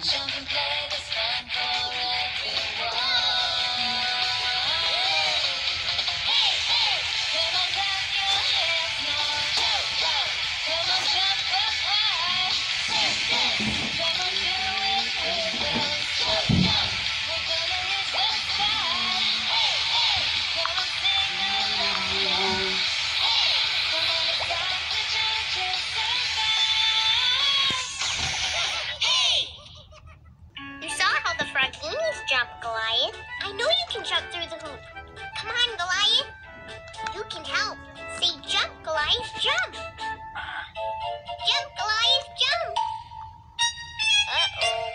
Jump and play Goliath. I know you can jump through the hoop. Come on, Goliath. You can help. Say jump, Goliath, jump. Jump, Goliath, jump. Uh-oh.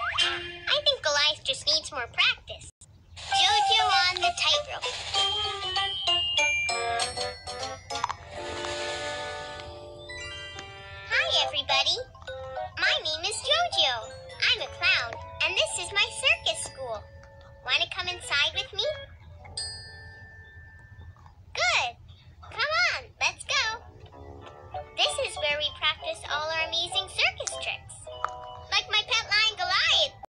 I think Goliath just needs more practice. Jojo on the tightrope. Hi, everybody. My name is Jojo. Wanna come inside with me?